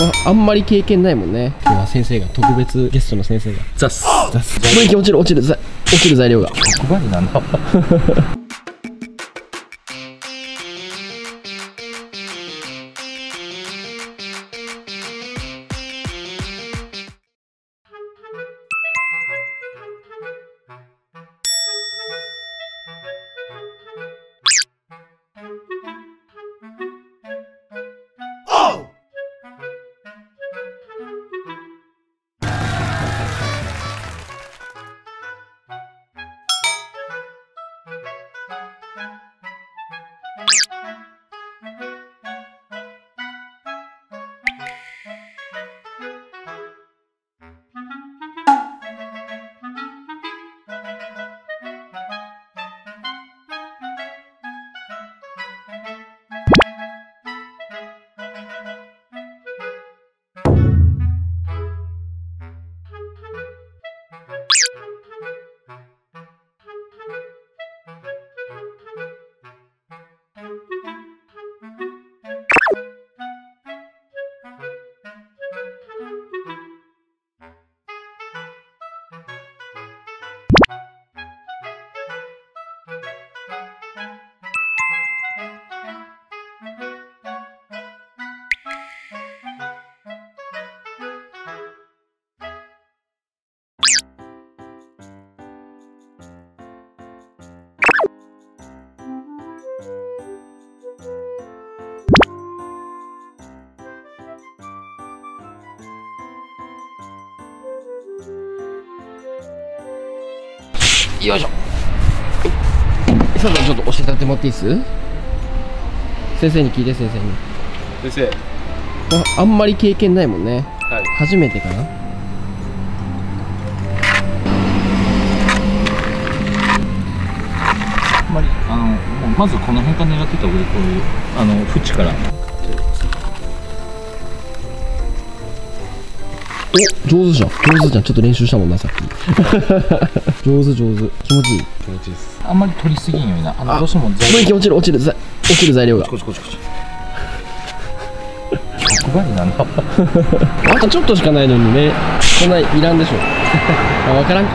ああんまり経験ないもんね。今日は先生が特別ゲストの先生が。ザス。ザス。雰囲気落ちる落ちるざ落ちる材料が。言葉にな。んだ Thank you. よいしょ。さあちょっと教えてってもらっていいっす？先生に聞いて先生に。先生。ああんまり経験ないもんね。はい。初めてかな？あんまりあのまずこの辺から狙ってた方がいい。こういうあの縁からお上手じゃん。上手じゃん。ちょっと練習したもんなさっき。上手。上手気持ちいい。気持ちいい。ですあんまり取りすぎんようにな。あのあどうしても材雰囲気落ちる落ちるざ落ちる材料がこっちこっちこっちなんだ。あとちょっとしかないのにねそんないらんでしょ。あ分からんか。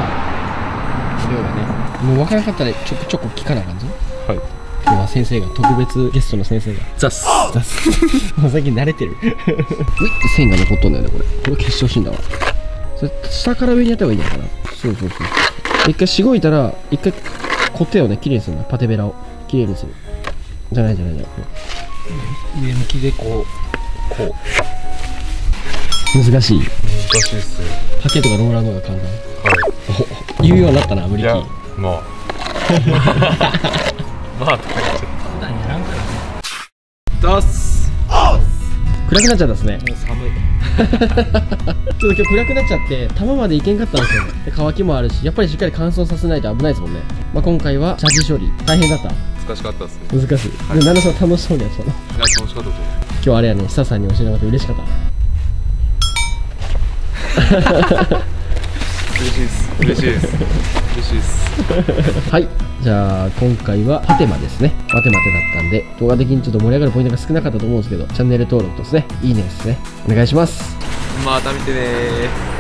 量がねもう分からんかったらちょこちょこ聞かなあかんぞ。はい今日は先生が特別ゲストの先生が。ザス。出すもう最近慣れてる。ういって線が残っとんだよねこれ。これ消してほしいんだわ。それ下から上にやった方がいいのかな。そうそうそう。一回しごいたら一回コテをね綺麗にするんだパテベラを。綺麗にする。じゃないじゃないじゃない。上向きでこう。こう。難しい。難しいっす。パケとかローラーの方が簡単。はい。お 言うようになったな無理キーまあ まあとか言っちゃった。出す暗くなっちゃったですねもう寒い。ちょっと今日暗くなっちゃって玉までいけんかったんですよで乾きもあるしやっぱりしっかり乾燥させないと危ないですもんね、まあ、今回はチャージ処理。大変だった。難しかったですね。難しい、で旦那さん楽しそうにやってたの？いや、楽しかったと思う。今日あれやね。久さんに教えてもらって嬉しかった嬉しいです。嬉しいです。嬉しいです。はいじゃあ今回はパテマですねパテマテだったんで動画的にちょっと盛り上がるポイントが少なかったと思うんですけどチャンネル登録とですねいいねですねお願いしますまた見てねー。